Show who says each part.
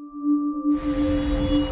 Speaker 1: ます。